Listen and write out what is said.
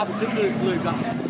have a simple loop